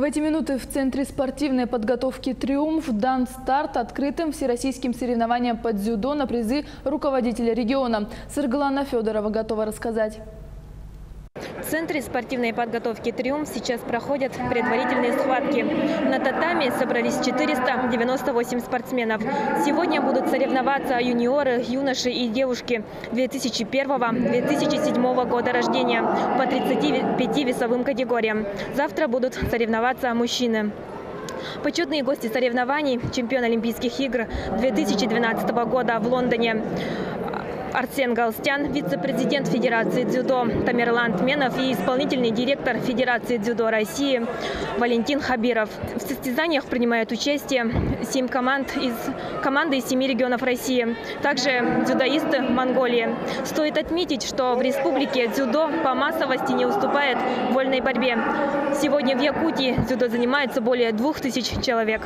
В эти минуты в Центре спортивной подготовки «Триумф» дан старт открытым всероссийским соревнованиям по дзюдо на призы руководителя региона. Сыргалана Федорова готова рассказать. В Центре спортивной подготовки «Триумф» сейчас проходят предварительные схватки. На татами собрались 498 спортсменов. Сегодня будут соревноваться юниоры, юноши и девушки 2001-2007 года рождения по 35 весовым категориям. Завтра будут соревноваться мужчины. Почетные гости соревнований – чемпион Олимпийских игр 2012 года в Лондоне Арсен Галстян, вице-президент Федерации дзюдо Тамерлан Тменов и исполнительный директор Федерации дзюдо России Валентин Хабиров. В состязаниях принимают участие семь команд из команды из семи регионов России. Также дзюдоисты Монголии. Стоит отметить, что в республике дзюдо по массовости не уступает вольной борьбе. Сегодня в Якутии дзюдо занимается более двух тысяч человек.